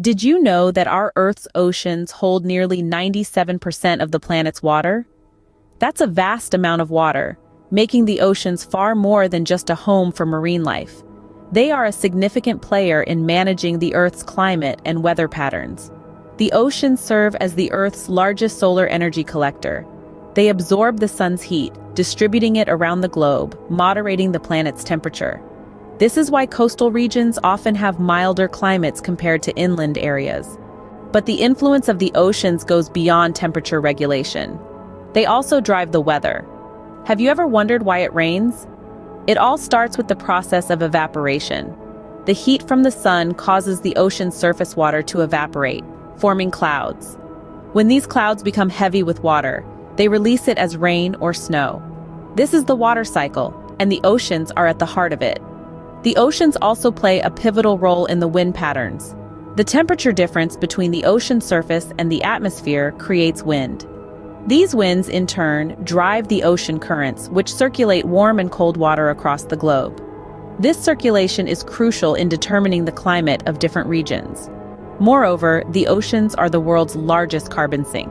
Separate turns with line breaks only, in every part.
Did you know that our Earth's oceans hold nearly 97% of the planet's water? That's a vast amount of water, making the oceans far more than just a home for marine life. They are a significant player in managing the Earth's climate and weather patterns. The oceans serve as the Earth's largest solar energy collector. They absorb the sun's heat, distributing it around the globe, moderating the planet's temperature. This is why coastal regions often have milder climates compared to inland areas. But the influence of the oceans goes beyond temperature regulation. They also drive the weather. Have you ever wondered why it rains? It all starts with the process of evaporation. The heat from the sun causes the ocean's surface water to evaporate, forming clouds. When these clouds become heavy with water, they release it as rain or snow. This is the water cycle, and the oceans are at the heart of it. The oceans also play a pivotal role in the wind patterns. The temperature difference between the ocean surface and the atmosphere creates wind. These winds, in turn, drive the ocean currents, which circulate warm and cold water across the globe. This circulation is crucial in determining the climate of different regions. Moreover, the oceans are the world's largest carbon sink.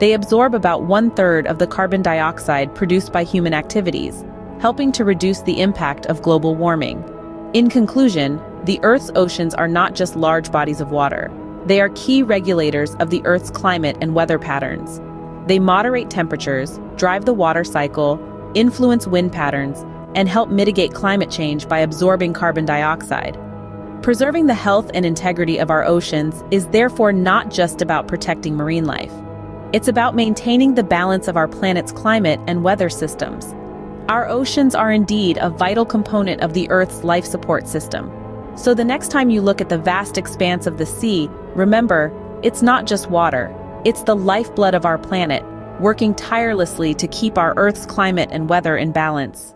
They absorb about one-third of the carbon dioxide produced by human activities, helping to reduce the impact of global warming. In conclusion, the Earth's oceans are not just large bodies of water. They are key regulators of the Earth's climate and weather patterns. They moderate temperatures, drive the water cycle, influence wind patterns, and help mitigate climate change by absorbing carbon dioxide. Preserving the health and integrity of our oceans is therefore not just about protecting marine life. It's about maintaining the balance of our planet's climate and weather systems. Our oceans are indeed a vital component of the Earth's life support system. So the next time you look at the vast expanse of the sea, remember, it's not just water. It's the lifeblood of our planet, working tirelessly to keep our Earth's climate and weather in balance.